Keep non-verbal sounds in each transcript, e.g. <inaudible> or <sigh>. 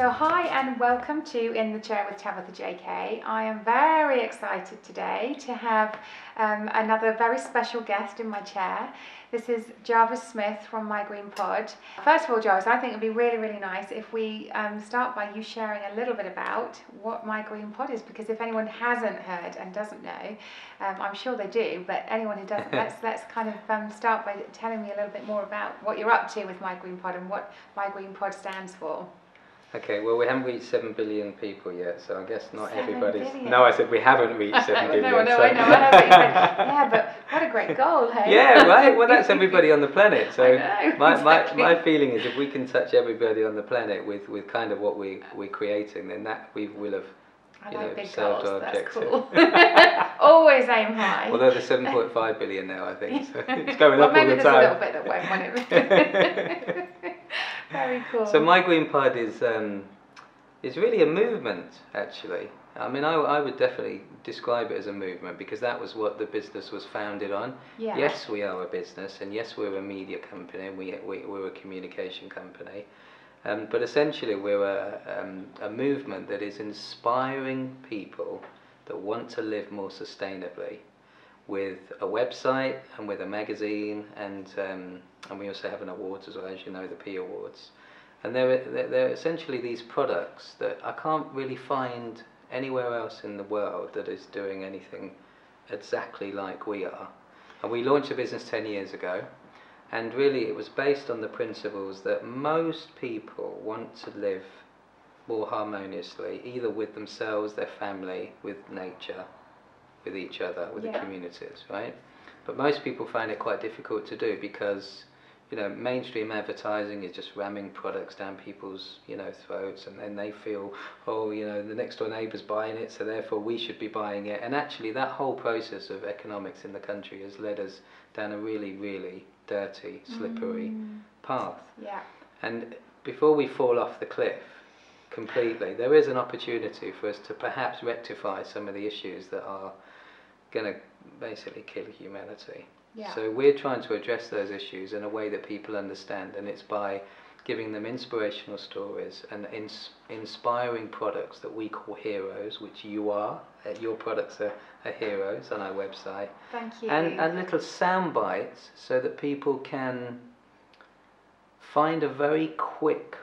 So, hi and welcome to In the Chair with Tabitha JK. I am very excited today to have um, another very special guest in my chair. This is Jarvis Smith from My Green Pod. First of all, Jarvis, I think it would be really, really nice if we um, start by you sharing a little bit about what My Green Pod is, because if anyone hasn't heard and doesn't know, um, I'm sure they do, but anyone who doesn't, <laughs> let's let's kind of um, start by telling me a little bit more about what you're up to with My Green Pod and what My Green Pod stands for. Okay, well, we haven't reached 7 billion people yet, so I guess not everybody's. billion. No, I said we haven't reached <laughs> 7 billion. no, no, so- I know, I know. Yeah, but what a great goal, hey? <laughs> yeah, right. Well, that's everybody on the planet. So <laughs> know, my, exactly. my, my feeling is if we can touch everybody on the planet with, with kind of what we, we're creating, then that we will have, I you like know, served goals, our that's objective. cool. Always aim high. although there's 7.5 billion now, I think. So it's going well, up all the time. maybe there's a little bit that won't it. Very <laughs> cool. So my green pod is um, is really a movement, actually. I mean, I, I would definitely describe it as a movement because that was what the business was founded on. yeah. Yes, we are a business, and yes, we're a media company, and we, we, we're a communication company. Um, but essentially, we're a, um, a movement that is inspiring people that want to live more sustainably with a website and with a magazine, and, um, and we also have an awards as well, as you know, the P Awards. And they're, they're, they're essentially these products that I can't really find anywhere else in the world that is doing anything exactly like we are. And we launched a business 10 years ago, and really it was based on the principles that most people want to live more harmoniously, either with themselves, their family, with nature, with each other, with the communities, right? But most people find it quite difficult to do because you know, mainstream advertising is just ramming products down people's, you know, throats, and then they feel, oh, you know, the next door neighbour's buying it, so therefore we should be buying it. And actually, that whole process of economics in the country has led us down a really, really dirty, slippery Mm, path. yeah. And before we fall off the cliff completely, there is an opportunity for us to perhaps rectify some of the issues that are going to basically kill humanity. Yeah. So we're trying to address those issues in a way that people understand, and it's by giving them inspirational stories and ins- inspiring products that we call heroes, which you are. Uh, Your products are, are heroes on our website, Thank you. and, and little sound bites so that people can find a very quick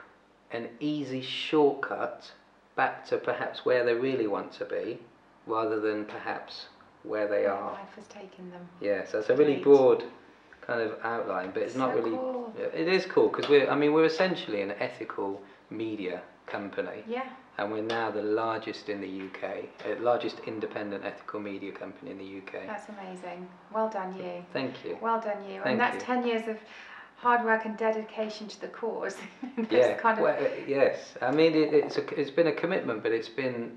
and easy shortcut back to perhaps where they really want to be, rather than perhaps where they are. Life has taken them. Yeah, so it's a really broad kind of outline, but it's not So really. cool. It is cool because we're. I mean, we're essentially an ethical media company, Yeah. and we're now the largest in the UK, uh, largest independent ethical media company in the UK. That's amazing. Well done, you. Thank you. Well done, you. Thank and that's you. 10 years of hard work and dedication to the cause. <laughs> Yeah, kind of. well, uh, yes. I mean, it, it's a, it's been a commitment, but it's been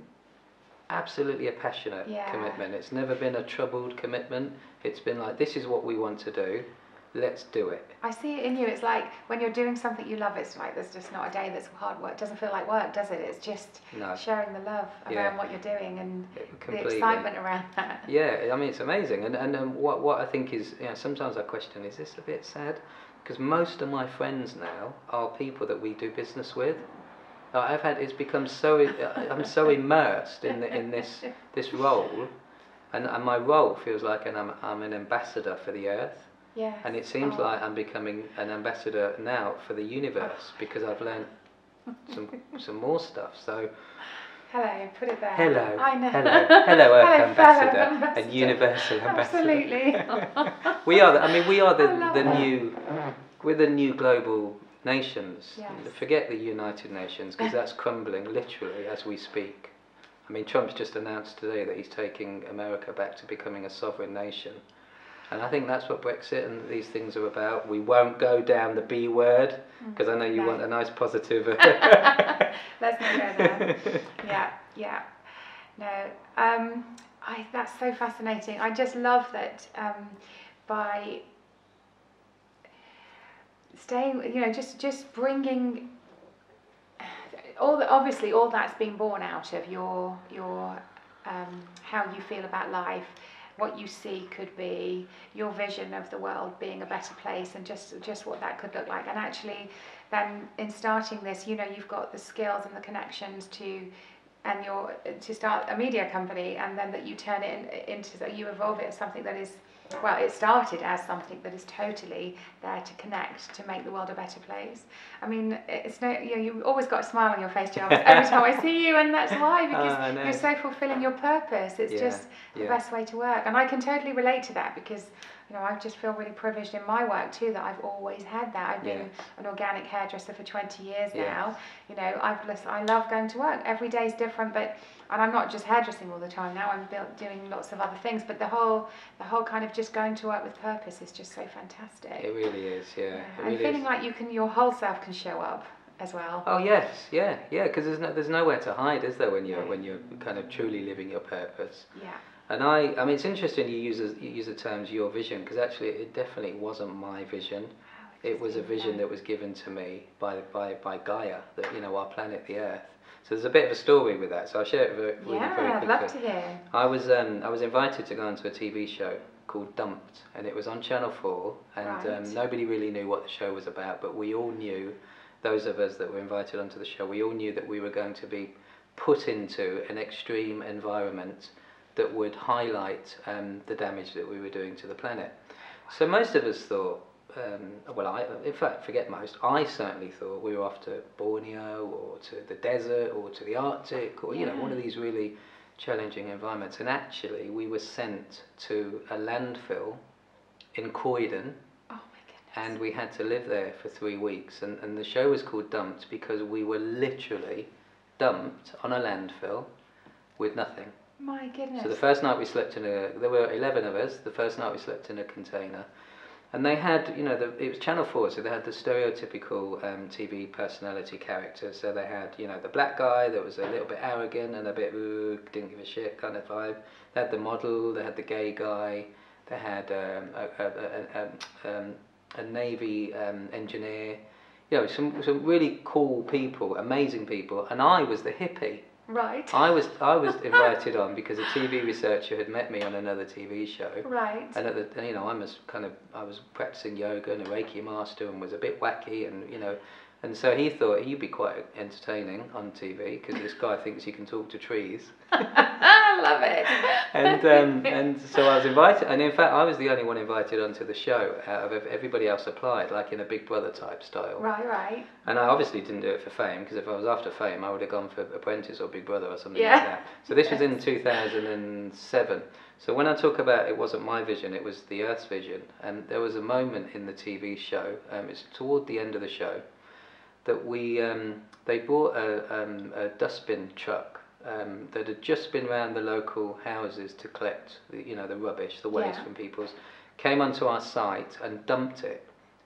absolutely a passionate Yeah. commitment. It's never been a troubled commitment. It's been like, this is what we want to do. Let's do it. I see it in you. It's like when you're doing something you love, it's like there's just not a day that's hard work. It doesn't feel like work, does it? It's just No, sharing the love around Yeah. what you're doing and it- the excitement around that. <laughs> Yeah, I mean it's amazing, and and um, what what I think is, you know, sometimes I question, is this a bit sad? Because most of my friends now are people that we do business with. Uh, I've had it's become so uh, I'm so immersed in the, in this this role, and, and my role feels like an, I'm I'm an ambassador for the earth, Yeah. and it seems Oh. like I'm becoming an ambassador now for the universe because I've learned some <laughs> some more stuff. So Hello, put it there. hello, I know. hello, <laughs> hello, Earth Hello, ambassador, fellow and ambassador. universal ambassador. Absolutely. <laughs> We are. The, I mean, we are the the that. new. We're the new global nations. Yes. Forget the United Nations because <laughs> that's crumbling literally as we speak. I mean, Trump's just announced today that he's taking America back to becoming a sovereign nation. And I think that's what Brexit and these things are about. We won't go down the B word because I know you Mm, want a nice positive. <laughs> Let's not go there. <laughs> yeah, yeah. No, um, I, that's so fascinating. I just love that um, by staying, you know, just just bringing all the, obviously all that's been born out of your your um, how you feel about life, what you see could be, your vision of the world being a better place, and just just what that could look like. And actually, then in starting this, you know, you've got the skills and the connections to, and you're to start a media company, and then that you turn it in, into you evolve it as something that is well, it started as something that is totally there to connect, to make the world a better place. I mean, it's no, you know, you've always got a smile on your face, Jarvis, every time I see you, and that's why, <laughs> ah, because Oh, you're so fulfilling your purpose. It's Yeah, just the yeah. best way to work. And I can totally relate to that because, you know, I just feel really privileged in my work too that I've always had that. I've been Yeah. an organic hairdresser for 20 years now. You know, I've I love going to work. Every day is different, but and I'm not just hairdressing all the time now. I'm built, doing lots of other things, but the whole the whole kind of just going to work with purpose is just so fantastic. It really is, yeah. Yeah, and really feeling is. like you can your whole self can show up as well. Oh yes, yeah, yeah. Because there's no, there's nowhere to hide, is there, when you're when you're kind of truly living your purpose. Yeah. And I, I mean, it's interesting you use the, you use the terms your vision because actually it definitely wasn't my vision. It was a vision that was given to me by by by Gaia, that you know our planet, the Earth. So there's a bit of a story with that. So I'll share it very, with you Yeah, I'd quickly. love to hear. I was um, I was invited to go onto a TV show called Dumped, and it was on Channel Four, and Right. um, nobody really knew what the show was about, but we all knew, those of us that were invited onto the show, we all knew that we were going to be put into an extreme environment that would highlight um, the damage that we were doing to the planet. So most of us thought. Um, well, I, in fact, forget most. I certainly thought we were off to Borneo or to the desert or to the Arctic or you know one of these really challenging environments. And actually, we were sent to a landfill in Croydon, Oh and we had to live there for three weeks. And, and the show was called Dumped because we were literally dumped on a landfill with nothing. my goodness. So the first night we slept in a, there were 11 of us, the first night we slept in a container. And they had, you know, the, it was Channel 4, so they had the stereotypical um, TV personality characters. So they had, you know, the black guy that was a little bit arrogant and a bit, ooh, didn't give a shit kind of vibe. They had the model, they had the gay guy, they had um, a, a, a, a, um, a Navy um, engineer, you know, some, some really cool people, amazing people. And I was the hippie. Right. I was I was <laughs> invited on because a TV researcher had met me on another TV show, right. and at the you know I was kind of I was practicing yoga and a Reiki master and was a bit wacky and you know, and so he thought he'd be quite entertaining on TV because this guy thinks he can talk to trees, <laughs> I love it. and um, and so I was invited, and in fact I was the only one invited onto the show out of everybody else applied like in a Big Brother type style. right, right. And I obviously didn't do it for fame because if I was after fame, I would have gone for Apprentice or Big Brother or something Yeah. like that. So this was in <laughs> 2007. So when I talk about it wasn't my vision, it was the Earth's vision. And there was a moment in the TV show, um, it's toward the end of the show, that we um, they bought a, um, a dustbin truck um, that had just been round the local houses to collect the, you know the rubbish, the waste Yeah. from people's, came onto our site and dumped it.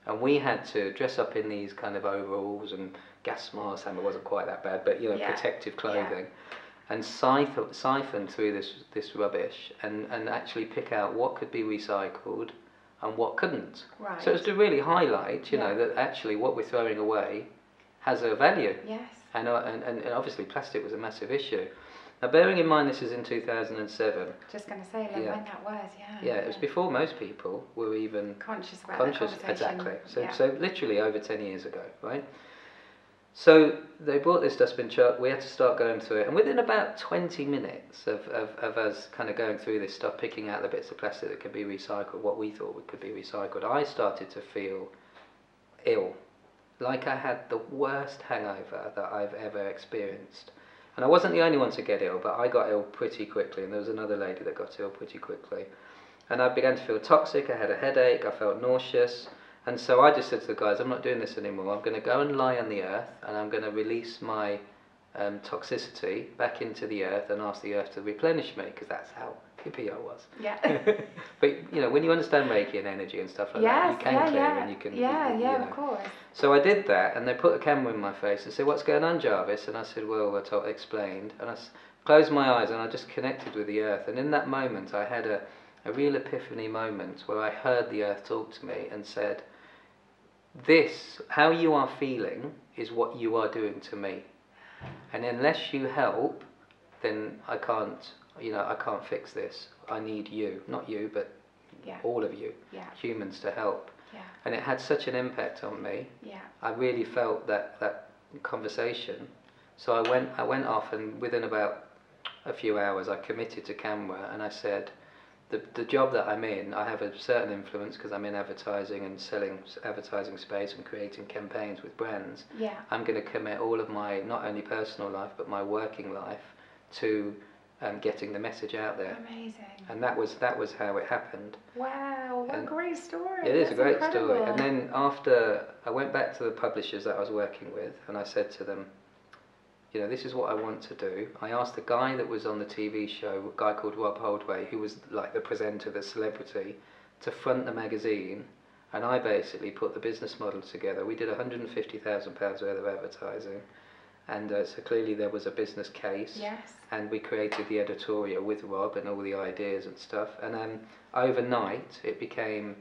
And we had to dress up in these kind of overalls and gas masks, and it wasn't quite that bad, but you know, Yeah. protective clothing, and siphon, siphon through this this rubbish and, and actually pick out what could be recycled and what couldn't. Right. So it's to really highlight, you know, that actually what we're throwing away has a value. yes. And, uh, and, and obviously plastic was a massive issue. Now, bearing in mind this is in 2007, Just going to say, Lynn, Yeah. when that was, yeah. yeah, it was before most people were even Conscious about conscious exactly so yeah. so literally over 10 years ago right so they brought this dustbin truck we had to start going through it and within about 20 minutes of, of, of us kind of going through this stuff picking out the bits of plastic that could be recycled what we thought could be recycled i started to feel ill like i had the worst hangover that i've ever experienced and i wasn't the only one to get ill but i got ill pretty quickly and there was another lady that got ill pretty quickly and I began to feel toxic. I had a headache. I felt nauseous, and so I just said to the guys, "I'm not doing this anymore. I'm going to go and lie on the earth, and I'm going to release my um, toxicity back into the earth and ask the earth to replenish me, because that's how I was." yeah. <laughs> <laughs> but you know, when you understand Reiki and energy and stuff like yes, that, you can yeah, clear yeah. and you can. yeah, you, you yeah, know. of course. So I did that, and they put a camera in my face and said, "What's going on, Jarvis?" And I said, "Well, I told, explained." And I s- closed my eyes, and I just connected with the earth. And in that moment, I had a, a real epiphany moment where I heard the earth talk to me and said, "This, how you are feeling, is what you are doing to me, and unless you help, then I can't. You know, I can't fix this. I need you, not you, but Yeah, all of you." yeah. humans to help. Yeah. and it had such an impact on me. Yeah. I really felt that that conversation. So I went I went off and within about a few hours I committed to camera and I said the the job that I'm in I have a certain influence because I'm in advertising and selling advertising space and creating campaigns with brands. Yeah. I'm going to commit all of my not only personal life but my working life to um, getting the message out there. Amazing. And that was that was how it happened. Wow, what a great story. It is a great incredible. story. And then after I went back to the publishers that I was working with and I said to them, you know, this is what I want to do. I asked the guy that was on the TV show, a guy called Rob Holdway, who was like the presenter, the celebrity, to front the magazine. And I basically put the business model together. We did £150,000 worth of advertising. And uh, so clearly there was a business case Yes. and we created the editorial with Rob and all the ideas and stuff. And then overnight, it became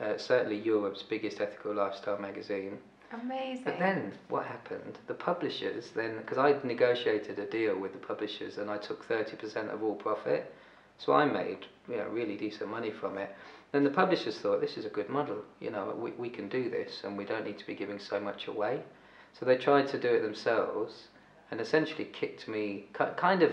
uh, certainly Europe's biggest ethical lifestyle magazine. Amazing. But then what happened? The publishers then, because I'd negotiated a deal with the publishers and I took 30% of all profit, so I made you know really decent money from it. Then the publishers thought this is a good model. You know, we, we can do this and we don't need to be giving so much away. So they tried to do it themselves and essentially kicked me, kind of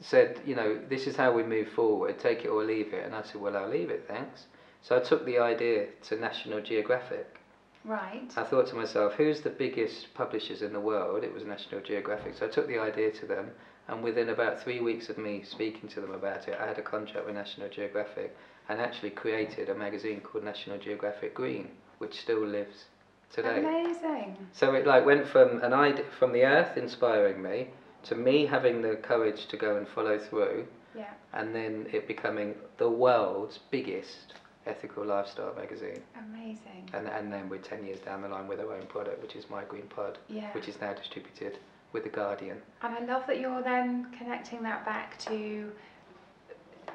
said, you know, this is how we move forward, take it or leave it. And I said, well, I'll leave it, thanks. So I took the idea to National Geographic. right. I thought to myself, who's the biggest publishers in the world? It was National Geographic. So I took the idea to them, and within about three weeks of me speaking to them about it, I had a contract with National Geographic and actually created a magazine called National Geographic Green, which still lives today. Amazing. So it like went from an idea, from the earth inspiring me to me having the courage to go and follow through, Yeah. and then it becoming the world's biggest ethical lifestyle magazine. Amazing. And, and then we're 10 years down the line with our own product, which is My Green Pod, Yeah. which is now distributed with The Guardian. And I love that you're then connecting that back to,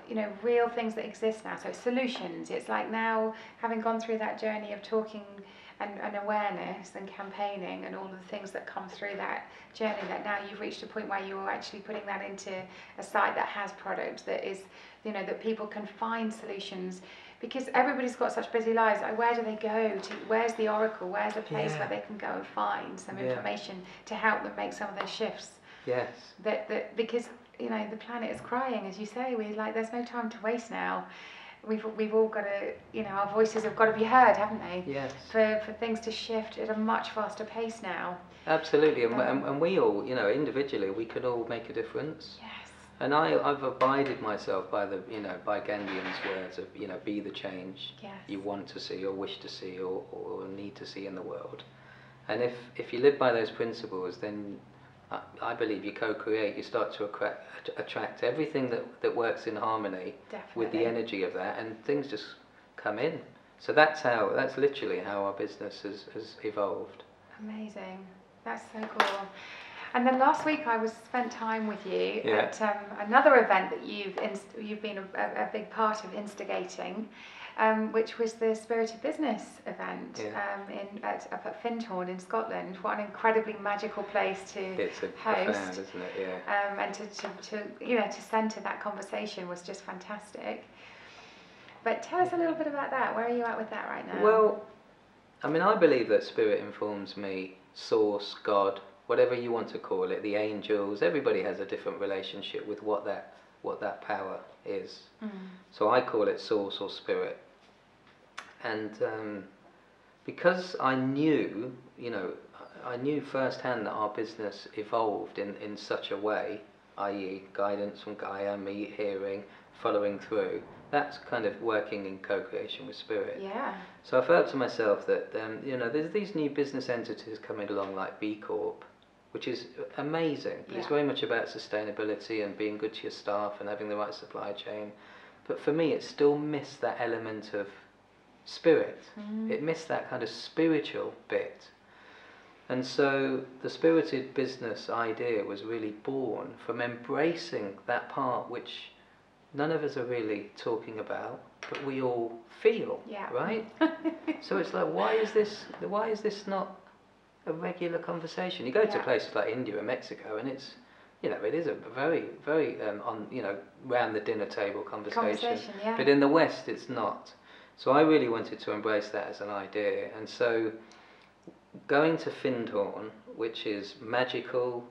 you know, real things that exist now. So solutions. It's like now having gone through that journey of talking and, and awareness and campaigning and all the things that come through that journey that now you've reached a point where you're actually putting that into a site that has product that is, you know, that people can find solutions because everybody's got such busy lives. Like, where do they go to? Where's the oracle? Where's a place Yeah. where they can go and find some Yeah. information to help them make some of their shifts? Yes. that, that because you know the planet is crying as you say we like there's no time to waste now we've we've all got to you know our voices have got to be heard haven't they Yes. for for things to shift at a much faster pace now Absolutely. And, Um, and, and we all, you know, individually, we can all make a difference. yes And I, I've abided myself by the, you know, by Gandhian's words of, you know, be the change yes you want to see or wish to see or, or need to see in the world. And if, if you live by those principles, then I, I believe you co-create, you start to attract, attract everything that, that works in harmony definitely with the energy of that and things just come in. So that's how, that's literally how our business has, has evolved. amazing that's so cool and then last week I was spent time with you Yeah. at um, another event that you've inst- you've been a, a, a big part of instigating, um, which was the Spirited Business event Yeah. um, in at, up at Findhorn in Scotland. What an incredibly magical place to It's a Host. profound, isn't it? Yeah. um, and to, to, to you know to centre that conversation was just fantastic. But tell us a little bit about that. Where are you at with that right now? Well, I mean, I believe that spirit informs me, source, God, whatever you want to call it, the angels. Everybody has a different relationship with what that what that power is. Mm. So I call it source or spirit. And um, because I knew, you know, I knew firsthand that our business evolved in, in such a way, i.e., guidance from Gaia, me hearing, following through. That's kind of working in co-creation with spirit. yeah, So I felt to myself that um, you know there's these new business entities coming along like B Corp, which is amazing. But It's very much about sustainability and being good to your staff and having the right supply chain. But for me, it still missed that element of spirit. Mm. It missed that kind of spiritual bit. And so the spirited business idea was really born from embracing that part which none of us are really talking about, but we all feel, yeah, right? <laughs> so it's like, why is this? Why is this not a regular conversation? You go to Yeah. places like India and Mexico, and it's, you know, it is a very, very um, on, you know, round the dinner table conversation. Conversation, yeah. But in the West, it's not. So I really wanted to embrace that as an idea, and so going to Findhorn, which is magical,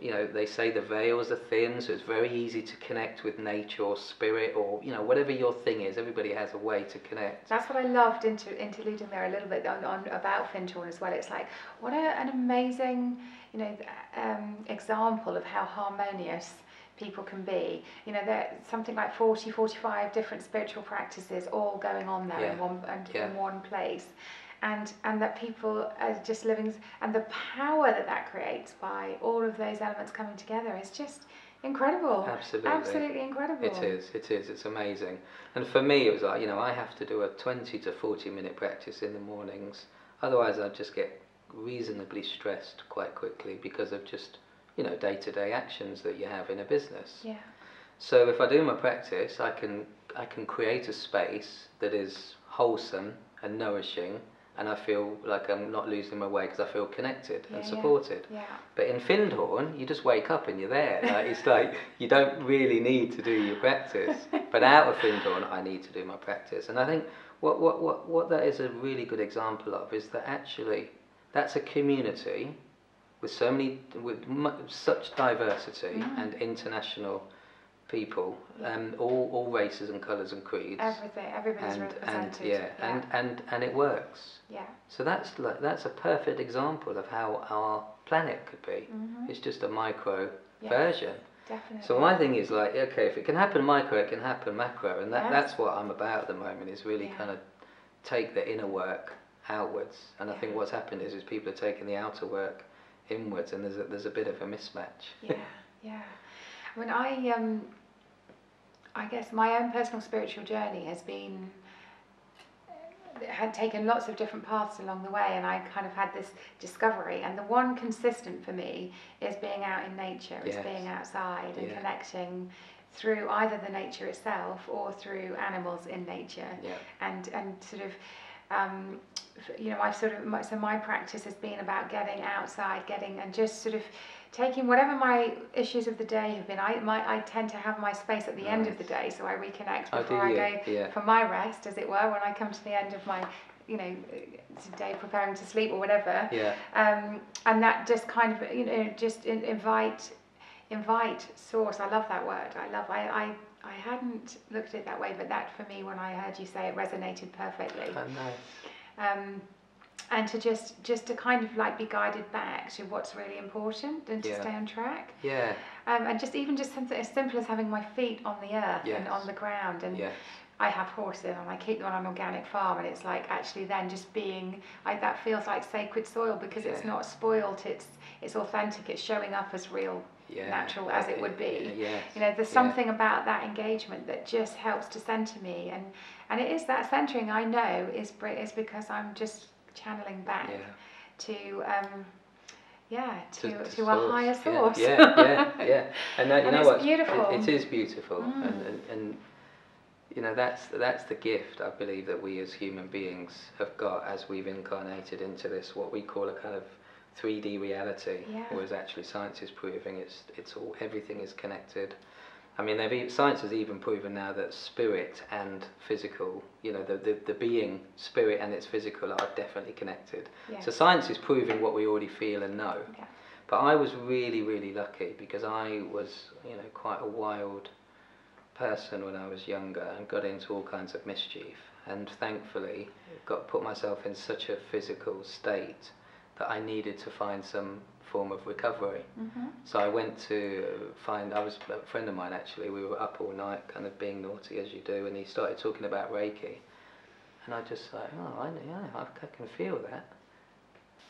you know, they say the veils are thin, so it's very easy to connect with nature or spirit or, you know, whatever your thing is. Everybody has a way to connect. That's what I loved inter- interluding there a little bit on, on about Findhorn as well. It's like, what a, an amazing, you know, um, example of how harmonious people can be. You know, there's something like 40, 45 different spiritual practices all going on there Yeah. in one and Yeah. in one place. And, and that people are just living, and the power that that creates by all of those elements coming together is just incredible. Absolutely. Absolutely incredible. It is, it is, it's amazing. And for me, it was like, you know, I have to do a 20 to 40 minute practice in the mornings. Otherwise, I'd just get reasonably stressed quite quickly because of just, you know, day to day actions that you have in a business. Yeah. So if I do my practice, I can, I can create a space that is wholesome and nourishing. And I feel like I'm not losing my way because I feel connected Yeah, and supported. Yeah. yeah. But in Findhorn, you just wake up and you're there. Like, it's like <laughs> you don't really need to do your practice. <laughs> But out of Findhorn, I need to do my practice. And I think what, what, what, what that is a really good example of is that actually that's a community with so many, with mu- such diversity Mm. and international people, um, all, all races and colours and creeds. Everything, everybody's and, and represented. yeah, and, and, and it works. yeah. So that's like that's a perfect example of how our planet could be. Mhm. It's just a micro Yeah. version. Definitely. So my thing is like, okay, if it can happen micro, it can happen macro, and that, that's what I'm about at the moment. Is really Yeah. kind of take the inner work outwards, and I think what's happened is is people are taking the outer work inwards, and there's a, there's a bit of a mismatch. yeah, <laughs> yeah. Mean, I um, I guess my own personal spiritual journey has been had taken lots of different paths along the way, and I kind of had this discovery. And the one consistent for me is being out in nature, is being outside and Yeah. connecting through either the nature itself or through animals in nature. Yeah. and and sort of um, you know I've sort of my, so my practice has been about getting outside getting and just sort of taking whatever my issues of the day have been I my, I tend to have my space at the end of the day so I reconnect before I you? go Yeah. for my rest as it were when I come to the end of my you know day preparing to sleep or whatever Yeah. um, and that just kind of you know just in, invite invite source i love that word i love I, I i hadn't looked at it that way but that for me when i heard you say it resonated perfectly Oh, nice. Um, and to just just to kind of like be guided back to what's really important and to Yeah. stay on track Yeah. um, and just even just something as simple as having my feet on the earth and on the ground and Yes. I have horses and I keep them on an organic farm and it's like actually then just being I, that feels like sacred soil because it's not spoilt it's it's authentic it's showing up as real Yeah. natural as it would be Yes. you know there's Yeah. something about that engagement that just helps to center me and and it is that centering I know is is because I'm just channeling back Yeah. to um yeah to, to, a source, higher yeah, source Yeah, yeah, yeah. <laughs> And that, you And know what? beautiful. It, it is beautiful, Mm. and, and and you know that's that's the gift I believe that we as human beings have got as we've incarnated into this what we call a kind of 3D reality, Yeah. whereas actually science is proving it's it's all everything is connected. I mean, they've, e- science has even proven now that spirit and physical, you know, the, the, the being, spirit and its physical are definitely connected. yeah. So science is proving what we already feel and know. Yeah. But I was really, really lucky because I was, you know, quite a wild person when I was younger and got into all kinds of mischief. And thankfully, mm. got put myself in such a physical state that I needed to find some form of recovery. hmm So I went to find, I was a friend of mine actually, we were up all night kind of being naughty as you do, and he started talking about Reiki. And I just like, oh, I, yeah, I, I can feel that.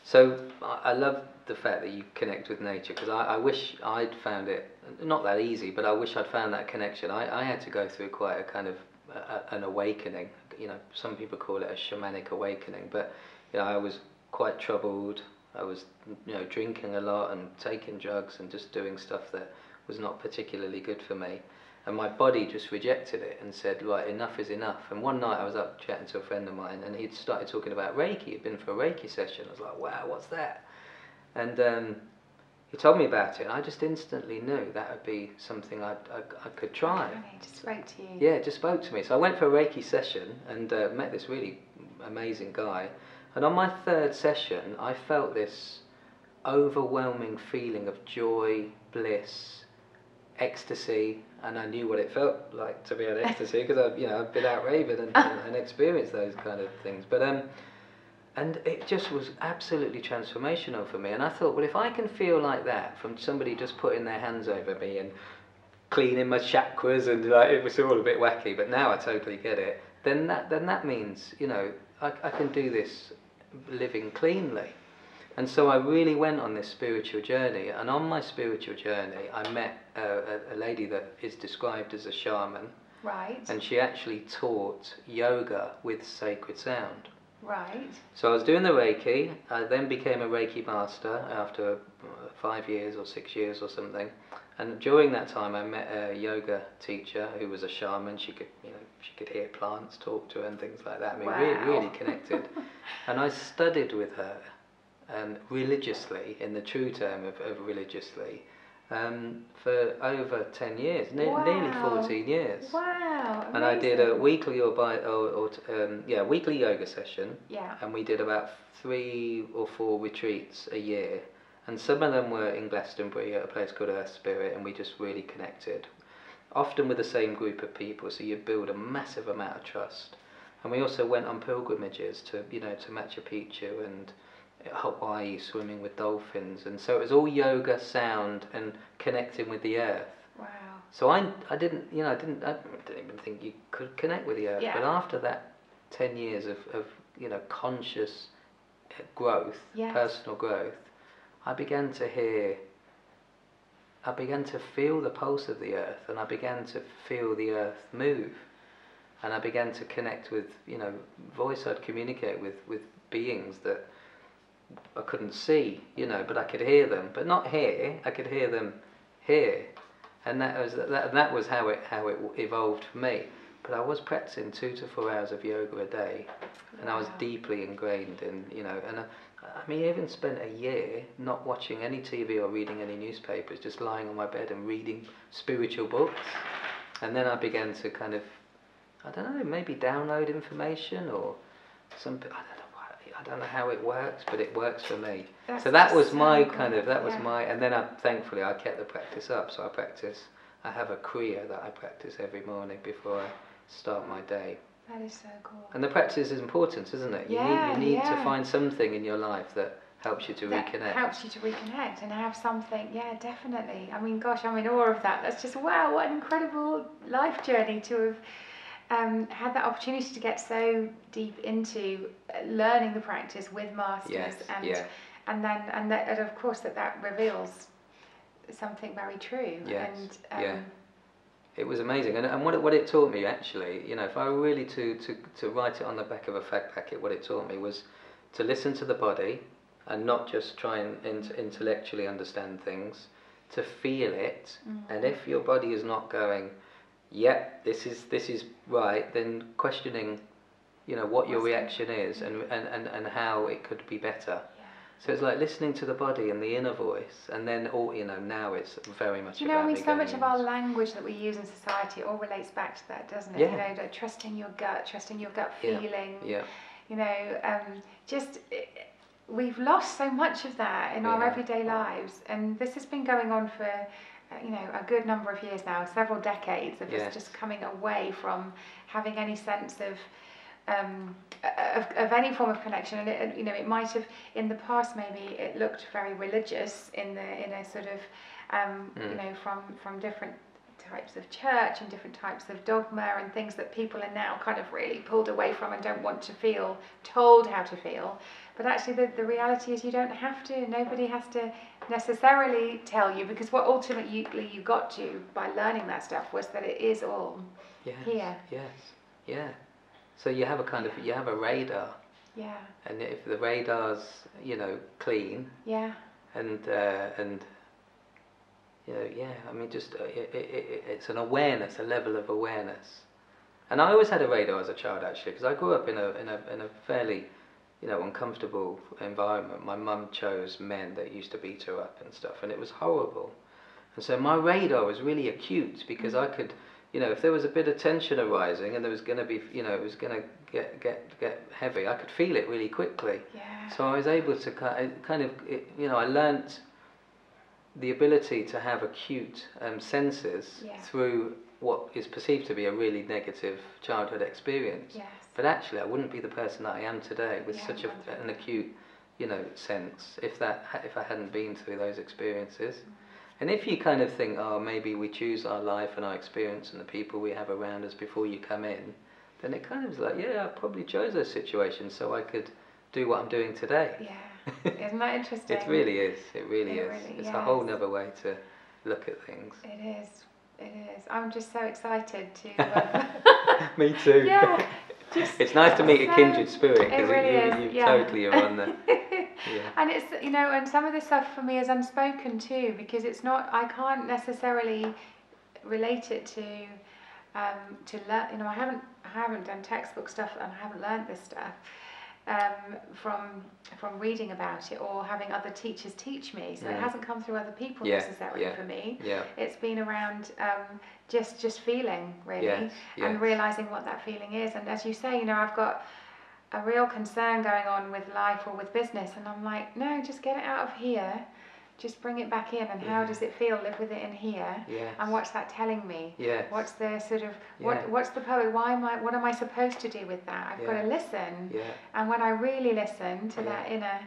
So I, I love the fact that you connect with nature because I, I wish I'd found it, not that easy, but I wish I'd found that connection. I, I had to go through quite a kind of a, an awakening. You know, some people call it a shamanic awakening, but you know, I was quite troubled. I was, you know, drinking a lot and taking drugs and just doing stuff that was not particularly good for me. And my body just rejected it and said, right, enough is enough. And one night I was up chatting to a friend of mine and he'd started talking about Reiki. He'd been for a Reiki session. I was like, wow, what's that? And um, he told me about it, and I just instantly knew that would be something I, I, I could try. It just spoke to you. Yeah, it just spoke to me. So I went for a Reiki session and uh, met this really amazing guy. And on my third session, I felt this overwhelming feeling of joy, bliss, ecstasy, and I knew what it felt like to be on ecstasy because I've you know I've been out raving and, and, <laughs> and experienced those kind of things. But um, and it just was absolutely transformational for me. And I thought, well, if I can feel like that from somebody just putting their hands over me and cleaning my chakras and like it was all a bit wacky, but now I totally get it. Then that then that means you know I, I can do this living cleanly. And so I really went on this spiritual journey. And on my spiritual journey, I met uh, a, a lady that is described as a shaman. Right. And she actually taught yoga with sacred sound. Right. So I was doing the Reiki. I then became a Reiki master after uh, five years or six years or something. And during that time, I met a yoga teacher who was a shaman. She could, you know, she could hear plants talk to her and things like that. I mean, Wow. really, really connected. <laughs> and I studied with her um, religiously, in the true term of, of religiously, um, for over 10 years, ne- nearly 14 years. Wow. And I did a weekly or by or, or um, yeah weekly yoga session, Yeah. and we did about three or four retreats a year, and some of them were in Glastonbury at a place called Earth Spirit, and we just really connected, often with the same group of people, so you build a massive amount of trust. And we also went on pilgrimages to you know to Machu Picchu and Hawaii, swimming with dolphins, and so it was all yoga, sound, and connecting with the earth. Wow. So I, I didn't, you know, I didn't, I didn't even think you could connect with the earth. Yeah. But after that ten years of, of you know, conscious uh, growth, Yes. personal growth, I began to hear. I began to feel the pulse of the earth, and I began to feel the earth move, and I began to connect with, you know, voice. I'd communicate with with beings that I couldn't see, you know, but I could hear them, but not hear. I could hear them here, and that was that, that was how it how it evolved for me. But I was practicing two to four hours of yoga a day, and I was deeply ingrained in you know, and I, I mean, I even spent a year not watching any TV or reading any newspapers, just lying on my bed and reading spiritual books, and then I began to kind of, I don't know, maybe download information or some. I don't know. why- I don't know how it works, but it works for me. That's so that was my kind of that was yeah. my and then I thankfully I kept the practice up so I practice I have a kriya that I practice every morning before I start my day That is so cool. and the practice is important isn't it you Yeah, need you need yeah. to find something in your life that helps you to that reconnect helps you to reconnect and have something yeah definitely i mean gosh i'm in awe of that that's just wow what an incredible life journey to have um, had that opportunity to get so deep into uh, learning the practice with masters yes and yeah and then and, that, and of course that that reveals something very true Yes, and um, yeah. It was amazing. And, and what, it, what it taught me actually you know if I were really to, to, to write it on the back of a fact packet what it taught me was to listen to the body and not just try and int- intellectually understand things to feel it. Mm, and if your body is not going yep this is this is right then questioning you know what your What's reaction is and, and, and, and how it could be better. So it's like listening to the body and the inner voice and then all you know now it's very much Do you know, I mean, me so much of our language that we use in society all relates back to that, doesn't it? Yeah. You know, that trusting your gut, trusting your gut feeling. yeah yeah. You know, um, just we've lost so much of that in our everyday lives, and this has been going on for. uh, You know, a good number of years now, several decades of Yes. us just coming away from having any sense of um, of, of any form of connection. And it, you know, it might have in the past maybe it looked very religious in the in a sort of um, you Mm. know from from different types of church and different types of dogma and things that people are now kind of really pulled away from and don't want to feel told how to feel. But actually, the, the reality is you don't have to. Nobody has to necessarily tell you because what ultimately you, you got to by learning that stuff was that it is all yes here. yes yeah so you have a kind of you have a radar. Yeah, and if the radar's you know clean yeah, and uh, and you know yeah I mean just uh, it, it, it, it's an awareness a level of awareness. And I always had a radar as a child actually because I grew up in a in a in a fairly you know, uncomfortable environment. My mum chose men that used to beat her up and stuff, and it was horrible. And so my radar was really acute because I could, you know, if there was a bit of tension arising and there was going to be, you know, it was going to get get get heavy, I could feel it really quickly. Yeah. So I was able to kind of, you know, I learnt the ability to have acute um, senses Yeah. through what is perceived to be a really negative childhood experience. Yes. But actually, I wouldn't be the person that I am today with Yeah, such a, an acute, you know, sense if that if I hadn't been through those experiences. And if you kind of think, oh, maybe we choose our life and our experience and the people we have around us before you come in, then it kind of is like, yeah, I probably chose those situations so I could do what I'm doing today. Yeah. <laughs> Isn't that interesting? It really is. It really It is. really- it's a whole nother way to look at things. It is. It is. I'm just so excited to. <laughs> Um, Me too. <laughs> yeah. Just it's nice to meet a kindred spirit because really you, you yeah. totally are on the. <laughs> Yeah. And it's you know, and some of the stuff for me is unspoken too because it's not. I can't necessarily relate it to um, to learn. You know, I haven't I haven't done textbook stuff and I haven't learned this stuff um, from from reading about it or having other teachers teach me. So it Mm. hasn't come through other people Yeah, necessarily yeah. for me. Yeah. It's been around um, just just feeling really Yes. and yes. realizing what that feeling is. And as you say, you know, I've got a real concern going on with life or with business, and I'm like, no, just get it out of here, just bring it back in. And how does it feel? Live with it in here. Yes. And what's that telling me? Yes. What's the sort of Yeah. what? What's the poet? Why am I? What am I supposed to do with that? I've got to listen. Yeah. And when I really listen to Yeah. that inner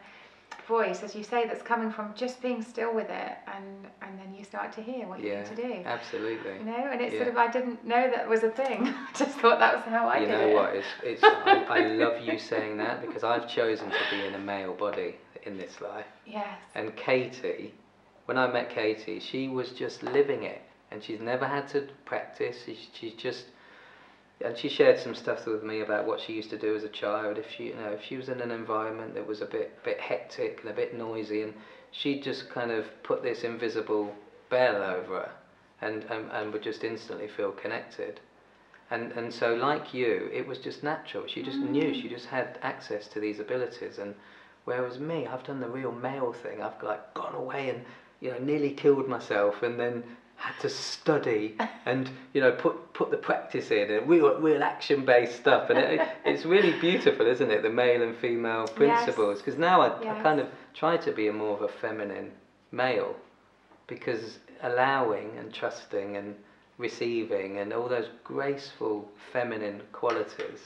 voice, as you say, that's coming from just being still with it, and and then you start to hear what you Yeah. need to do. Absolutely. You know, and it's sort of I didn't know that was a thing. <laughs> Just thought that was how I you did know it. what? It's, it's, I, I love you saying that because I've chosen to be in a male body in this life. Yes. And Katie, when I met Katie, she was just living it, and she's never had to practice. She's, she's just, and she shared some stuff with me about what she used to do as a child. If she, you know, if she was in an environment that was a bit, bit hectic and a bit noisy, and she'd just kind of put this invisible bell over her, and and, and would just instantly feel connected. And and so, like you, it was just natural. She just knew. Mm. She just had access to these abilities, and Whereas me, I've done the real male thing. I've like gone away and you know nearly killed myself, and then had to study and you know put put the practice in and real real action based stuff. And it, it's really beautiful, isn't it? The male and female principles. Because now I, I kind of try to be a more of a feminine male, because allowing and trusting and receiving and all those graceful feminine qualities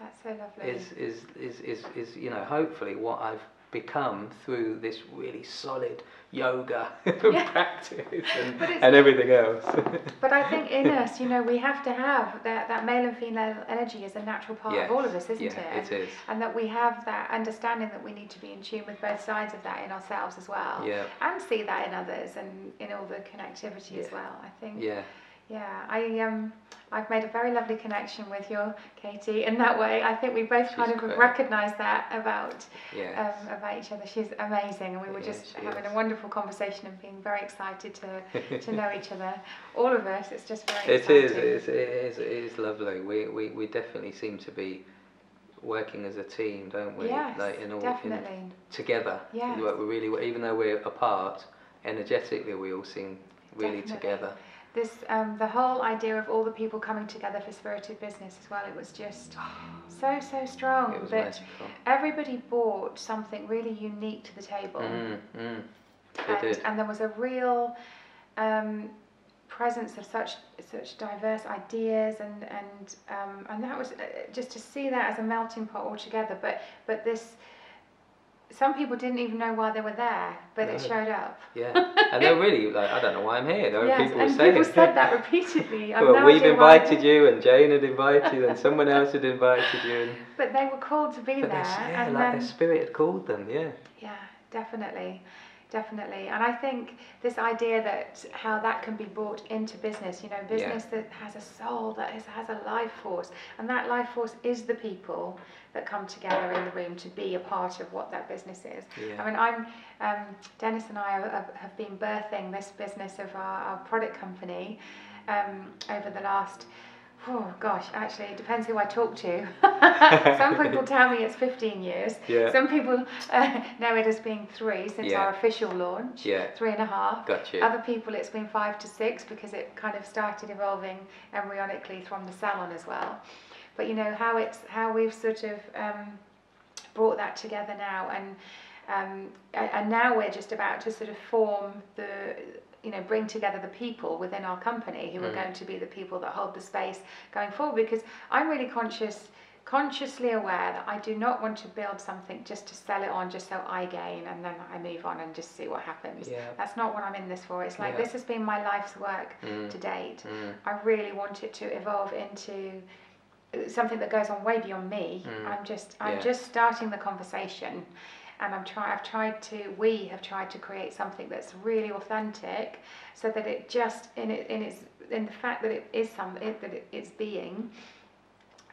That's so lovely. is, is, is, is, is, you know, hopefully what I've become through this really solid yoga <laughs> Yeah. practice and, and everything else. <laughs> But I think in us, you know, we have to have that, that male and female energy is a natural part Yes, of all of us, isn't yeah, it? it is. And that we have that understanding that we need to be in tune with both sides of that in ourselves as well. Yeah. And see that in others and in all the connectivity as well. I think. Yeah, Yeah, I um, I've made a very lovely connection with your Katie in that way. I think we both kind She's of great. recognise that about yeah. um, about each other. She's amazing, and we were Yeah, just having is. a wonderful conversation and being very excited to <laughs> to know each other. All of us, it's just very It exciting. is, it is, it is, it is lovely. We, we, we definitely seem to be working as a team, don't we? Yes, like in all, in, definitely. together. Yes. We work- we really, even though we're apart, energetically we all seem really Definitely. together. This um, the whole idea of all the people coming together for spirited business as well. It was just so so strong It was that magical. everybody brought something really unique to the table. Mm, mm. They and, did. and there was a real um, presence of such such diverse ideas and and um, and that was uh, just to see that as a melting pot altogether. But but this. Some people didn't even know why they were there, but it showed up. Yeah, <laughs> and they're really like, I don't know why I'm here. There were Yes, people and saying, people said that repeatedly. <laughs> Well, no we've invited you, and Jane had invited you, and someone else had invited you, and <laughs> But they were called to be but there, yeah, and like then their spirit had called them. Yeah, Yeah, definitely. Definitely. And I think this idea that how that can be brought into business, you know, business that has a soul, that is, has a life force, and that life force is the people that come together in the room to be a part of what that business is. Yeah. I mean, I'm, um, Dennis and I have, have been birthing this business of our, our product company um, over the last Oh gosh, actually, it depends who I talk to. <laughs> Some people <laughs> tell me it's 15 years. Yeah. Some people uh, know it as being three since Yeah. our official launch. Yeah. Three and a half. Got you. Other people, it's been five to six because it kind of started evolving embryonically from the salon as well. But you know how it's how we've sort of um, brought that together now, and um, and now we're just about to sort of form the you know bring together the people within our company who are Mm. going to be the people that hold the space going forward because I'm really conscious consciously aware that I do not want to build something just to sell it on just so I gain and then I move on and just see what happens. Yeah. That's not what I'm in this for. It's like Yeah. this has been my life's work Mm. to date. Mm. I really want it to evolve into something that goes on way beyond me. Mm. I'm just I'm Yeah. just starting the conversation and I'm try I've tried to we have tried to create something that's really authentic so that it just in it in its in the fact that it is some it, that it, it's being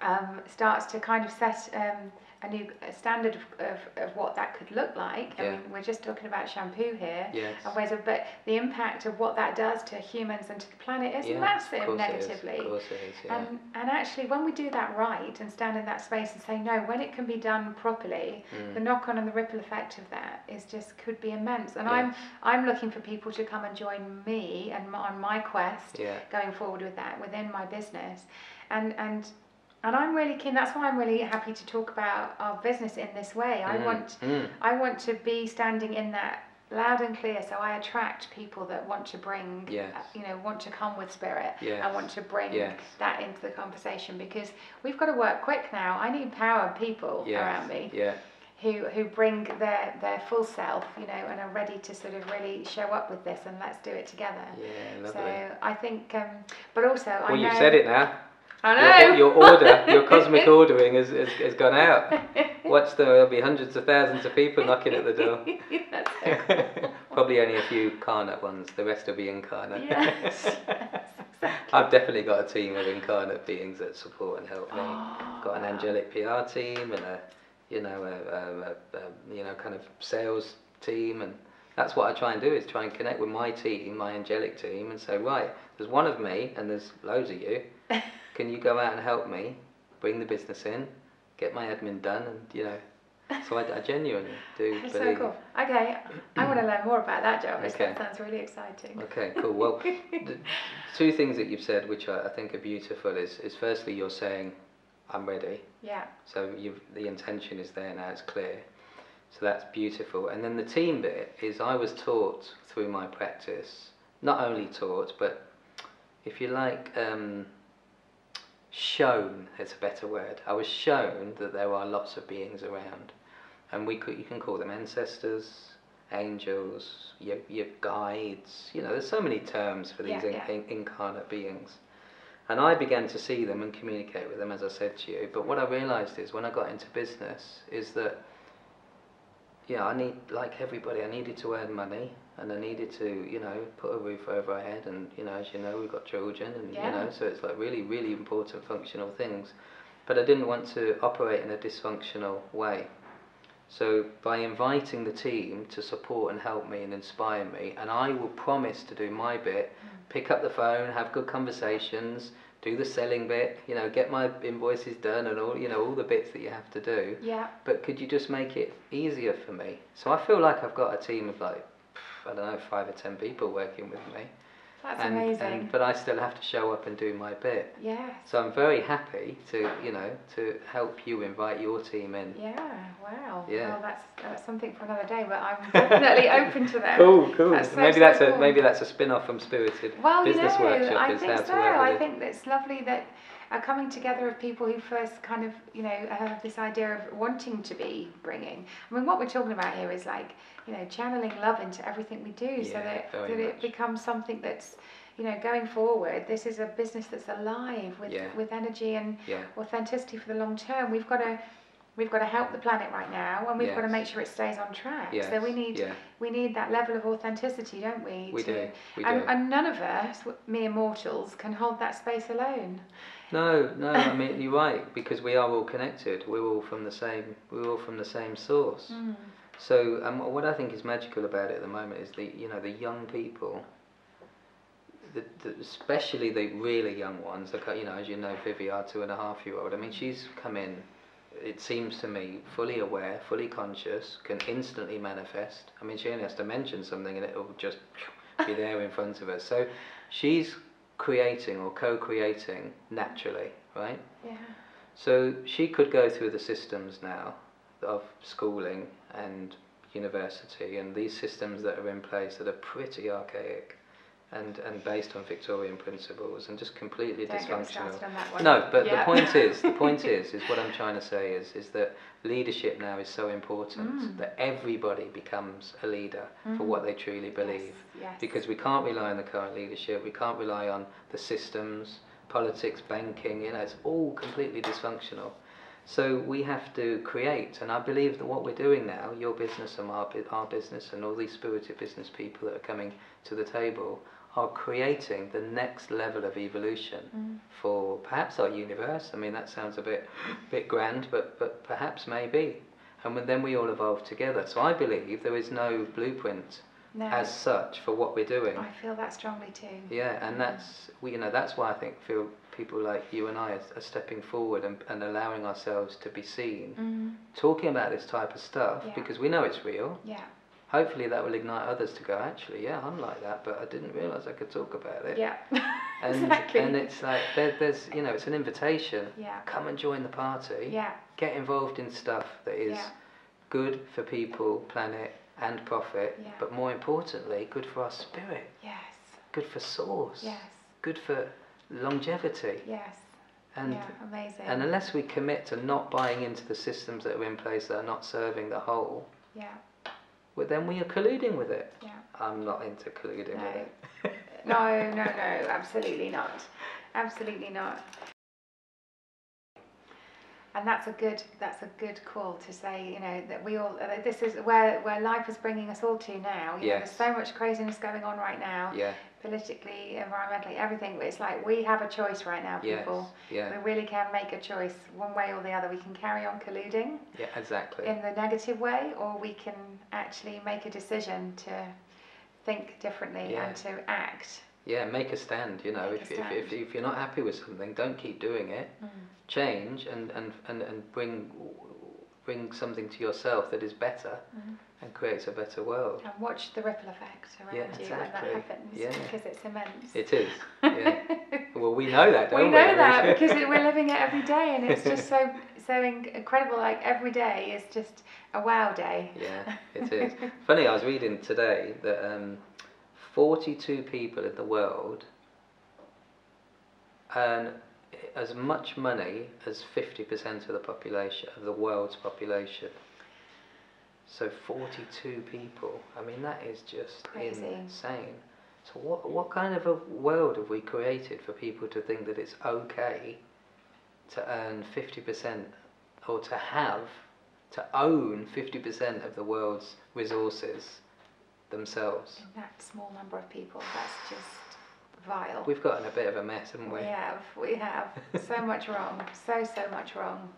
um, starts to kind of set um, a new a standard of, of, of what that could look like. I Yeah. mean, we're just talking about shampoo here Yes. and of, but the impact of what that does to humans and to the planet is Yeah, massive of course it is, negatively. Of course it is, yeah. And, and actually, when we do that right and stand in that space and say no, when it can be done properly, Mm. the knock-on and the ripple effect of that is just could be immense. And I'm I'm looking for people to come and join me and my, on my quest going forward with that within my business, and and and I'm really keen. That's why I'm really happy to talk about our business in this way. I Mm. want Mm. I want to be standing in that loud and clear so I attract people that want to bring Yes. uh, you know want to come with spirit Yes. I want to bring Yes. that into the conversation because we've got to work quick now I need power people around me Yeah. who who bring their their full self you know and are ready to sort of really show up with this and let's do it together Yeah. lovely. so I think um, but also I well, know you've said it now. I know Your, your order, your cosmic <laughs> ordering has, has, has gone out. <laughs> Watch the, there'll be hundreds of thousands of people knocking at the door. <laughs> That's so cool. Probably only a few carnate ones. The rest will be incarnate. Yes, yes, exactly. I've definitely got a team of incarnate beings that support and help me. Oh, got an wow. angelic PR team and a, you know, a, a, a, a you know kind of sales team, and that's what I try and do is try and connect with my team, my angelic team, and say, right, there's one of me and there's loads of you. Can you go out and help me bring the business in, get my admin done, and you know. So I, I genuinely do That's <laughs> so cool. Okay, I want to learn more about that, Jarvis. Okay. That sounds really exciting. Okay, cool. Well, <laughs> the two things that you've said, which I, I think are beautiful, is, is firstly you're saying, I'm ready. Yeah, So you've, the intention is there now, it's clear. So that's beautiful. And then the team bit is I was taught through my practice, not only taught, but if you like, um, shown is a better word. I was shown that there are lots of beings around. And we could, you can call them ancestors, angels, your, your guides, you know, there's so many terms for these Yeah, in, yeah. in- incarnate beings. And I began to see them and communicate with them, as I said to you. But what I realised is when I got into business, is that, yeah, I need, like everybody, I needed to earn money and I needed to, you know, put a roof over our head. And, you know, as you know, we've got children and, Yeah. you know, so it's like really, really important functional things. But I didn't want to operate in a dysfunctional way. So by inviting the team to support and help me and inspire me, and I will promise to do my bit, mm. pick up the phone, have good conversations, do the selling bit, you know, get my invoices done and all, you know, all the bits that you have to do. yeah, But could you just make it easier for me? So I feel like I've got a team of like, I don't know, five or ten people working with me. that's and, amazing. and but I still have to show up and do my bit. Yeah. So I'm very happy to, you know, to help you invite your team in. Yeah, wow. Yeah. Well, that's, that's something for another day, but I'm definitely <laughs> open to that. Cool, cool. That's so, maybe so that's a maybe that's a spin-off from Spirited Well, you Business know, Workshop. I think so. to work with I think it's lovely that a coming together of people who first kind of, you know, have this idea of wanting to be bringing. I mean, what we're talking about here is like, you know, channeling love into everything we do, so Yeah, that very that it becomes something that's, you know, going forward. This is a business that's alive with Yeah. with energy and Yeah, authenticity for the long term. We've got to. We've got to help the planet right now, and we've got to make sure it stays on track. yes, So we need yeah, we need that level of authenticity, don't we? we do, we and, do. and none of us, mere mortals, can hold that space alone. No, no, I mean you're right because we are all connected. We're all from the same. We're all from the same source. Mm. So, um, what I think is magical about it at the moment is the you know the young people. the, the, especially the really young ones, like, you know, as you know, Vivi, our two and a half year old, I mean, she's come in, it seems to me, fully aware, fully conscious, can instantly manifest. I mean, she only has to mention something and it'll just be there in front of us. So she's creating or co creating naturally, right? Yeah. So she could go through the systems now of schooling and university and these systems that are in place that are pretty archaic and, and based on Victorian principles and just completely Don't dysfunctional. on. No, but Yeah. the point is, the point <laughs> is, is what I'm trying to say is, is that leadership now is so important Mm. that everybody becomes a leader for Mhm. what they truly believe. Yes, yes. Because we can't rely on the current leadership, we can't rely on the systems, politics, banking, you know, it's all completely dysfunctional. So we have to create, and I believe that what we're doing now, your business and our, our business, and all these spirited business people that are coming to the table, are creating the next level of evolution Mm. for perhaps our universe. I mean, that sounds a bit, bit grand, but, but perhaps maybe. And when- then we all evolve together. So I believe there is no blueprint No, as such for what we're doing. I feel that strongly too. Yeah, and that's we, you know that's why I think feel people like you and I are, are stepping forward and, and allowing ourselves to be seen, Mm. talking about this type of stuff Yeah. because we know it's real. Yeah. Hopefully that will ignite others to go. Actually, yeah, I'm like that, but I didn't realise I could talk about it. Yeah. <laughs> And exactly. and it's like there, there's you know it's an invitation. yeah. Come and join the party. Yeah. Get involved in stuff that is Yeah. good for people, planet, and profit. Yeah. But more importantly, good for our spirit. Yes. Good for source. Yes. Good for longevity. Yes. And yeah. Amazing. and unless we commit to not buying into the systems that are in place that are not serving the whole, yeah. Well, then we are colluding with it. Yeah. I'm not into colluding No. with it. <laughs> No, no, no, absolutely not. Absolutely not. And that's a good that's a good call to say, you know, that we all uh, this is where where life is bringing us all to now. You know, there's so much craziness going on right now, Yeah. Politically, environmentally, everything. It's like we have a choice right now, Yes. people. Yeah. We really can make a choice one way or the other. We can carry on colluding Yeah. Exactly. in the negative way, or we can actually make a decision to think differently Yeah. and to act. Yeah. Make a stand. You know, if, if, if if you're not happy with something, don't keep doing it. Mm. Change and and and, and bring bring something to yourself that is better Mhm. and creates a better world. And watch the ripple effect around Yeah, you when that happens, Yeah. because it's immense. It is. Yeah. <laughs> well, we know that, don't we we? know that <laughs> because it, we're living it every day, and it's just so so incredible. Like every day is just a wow day. Yeah, it is. <laughs> Funny, I was reading today that um, 42 people in the world earn as much money as 50% of the population, of the world's population. So 42 people. I mean, that is just Crazy. insane. So what, what kind of a world have we created for people to think that it's okay to earn 50% or to have, to own 50% of the world's resources themselves? In that small number of people, that's just vile. We've gotten a bit of a mess, haven't we? We have, we have so <laughs> much wrong, so so much wrong.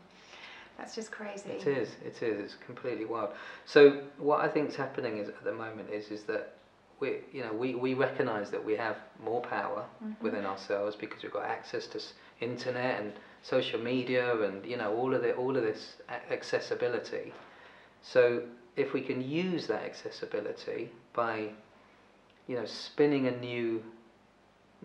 That's just crazy. It is. It is. It's completely wild. So what I think is happening is at the moment is is that we you know we, we recognise that we have more power Mhm. within ourselves because we've got access to internet and social media and you know all of the all of this accessibility. So if we can use that accessibility by you know spinning a new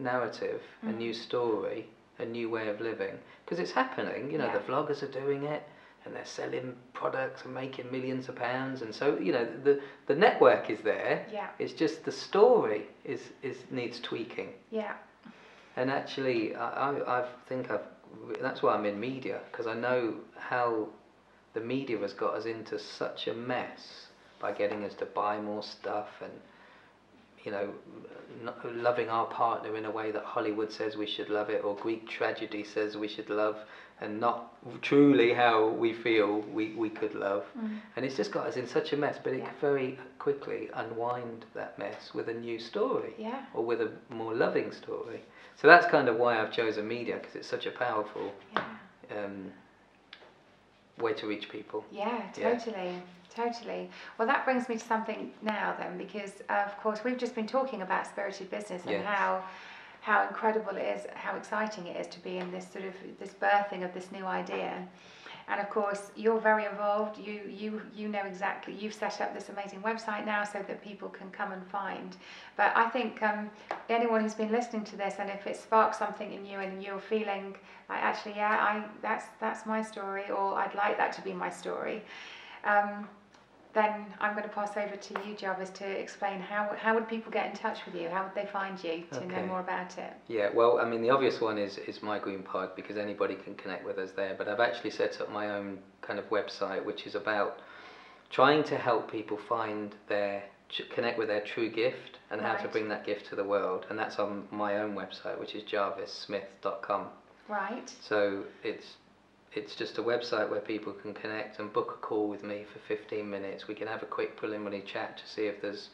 narrative, a Mhm. new story, a new way of living because it's happening. You know Yeah. the vloggers are doing it and they're selling products and making millions of pounds and so you know the the network is there Yeah, it's just the story is is needs tweaking yeah, and actually i i, I think i've that's why i'm in media because i know how the media has got us into such a mess by getting us to buy more stuff and you know loving our partner in a way that hollywood says we should love it or greek tragedy says we should love and not truly how we feel we, we could love mm. and it's just got us in such a mess, but it Yeah. can very quickly unwind that mess with a new story yeah, or with a more loving story. So that's kind of why I've chosen media because it's such a powerful yeah. um, way to reach people. Yeah, Yeah. totally, totally. Well, that brings me to something now then, because uh, of course we've just been talking about spirited business and Yes. how how incredible it is, how exciting it is to be in this sort of this birthing of this new idea. And of course, you're very involved. You you you know exactly. You've set up this amazing website now so that people can come and find. But I think um, anyone who's been listening to this, and if it sparks something in you, and you're feeling like actually, yeah, I that's that's my story, or I'd like that to be my story. Um, then I'm going to pass over to you, Jarvis, to explain how how would people get in touch with you? How would they find you to know more about it? Yeah, well, I mean, the obvious one is, is My Green Pod because anybody can connect with us there. But I've actually set up my own kind of website, which is about trying to help people find their, connect with their true gift and how to bring that gift to the world. And that's on my own website, which is jarvissmith.com. Right. So it's it's just a website where people can connect and book a call with me for 15 minutes. We can have a quick preliminary chat to see if there's,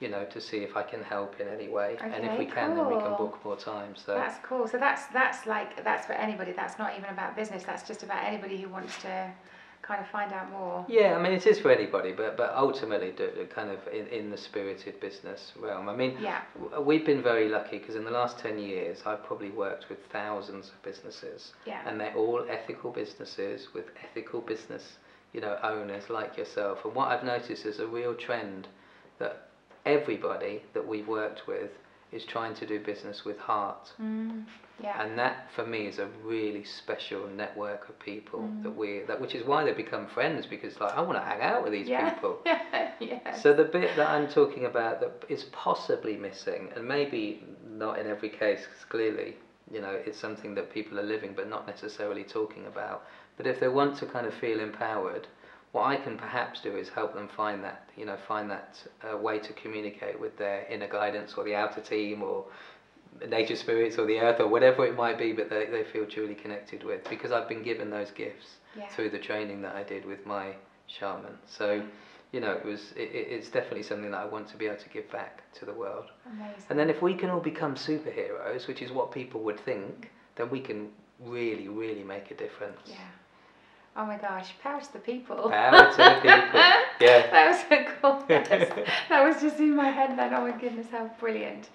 you know, to see if I can help in any way. Okay, and if we can, then we can book more time. So that's cool. So that's that's like that's for anybody. That's not even about business. That's just about anybody who wants to kind of find out more. yeah, I mean, it is for anybody, but but ultimately, do, kind of in, in the spirited business realm. I mean, Yeah. we've been very lucky because in the last 10 years, I've probably worked with thousands of businesses. Yeah. and they're all ethical businesses with ethical business you know owners like yourself and what i've noticed is a real trend that everybody that we've worked with is trying to do business with heart Mm, yeah. and that for me is a really special network of people Mm. that we that which is why they become friends because like i want to hang out with these yeah. people <laughs> yeah. so the bit that I'm talking about that is possibly missing, and maybe not in every case, 'cause clearly, you know, it's something that people are living but not necessarily talking about. But if they want to kind of feel empowered, what I can perhaps do is help them find that, you know, find that uh, way to communicate with their inner guidance or the outer team or nature spirits or the earth or whatever it might be, but they, they feel truly connected with because I've been given those gifts yeah. through the training that I did with my shaman. So, you know, it was it, it- it's definitely something that I want to be able to give back to the world. Amazing. And then if we can all become superheroes, which is what people would think, then we can really, really make a difference. yeah. Oh my gosh, power to the people. Power to the people. <laughs> Yeah. that was so cool. <laughs> Yes. that was just in my head then. Oh my goodness, how brilliant.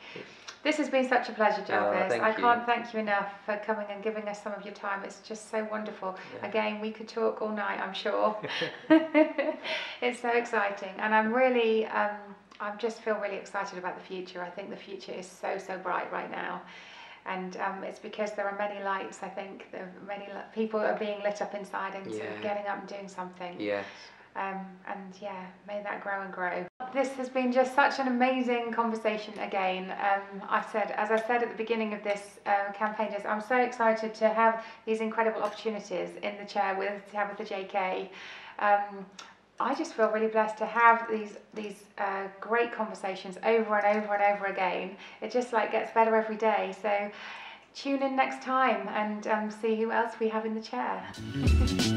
This has been such a pleasure, Jarvis. Oh, I can't thank you enough for coming and giving us some of your time. It's just so wonderful. Yeah. Again, we could talk all night, I'm sure. <laughs> it's so exciting, and I'm really, um, I just feel really excited about the future. I think the future is so so bright right now, and um, it's because there are many lights. I think there are many li- people are being lit up inside and sort of Yeah. getting up and doing something. Yes. Um, and yeah, may that grow and grow. This has been just such an amazing conversation again. Um, I said, as I said at the beginning of this uh, campaign, just I'm so excited to have these incredible opportunities in the chair with Tabitha JK. Um, I just feel really blessed to have these these uh, great conversations over and over and over again. It just like gets better every day. So tune in next time and um, see who else we have in the chair. <laughs>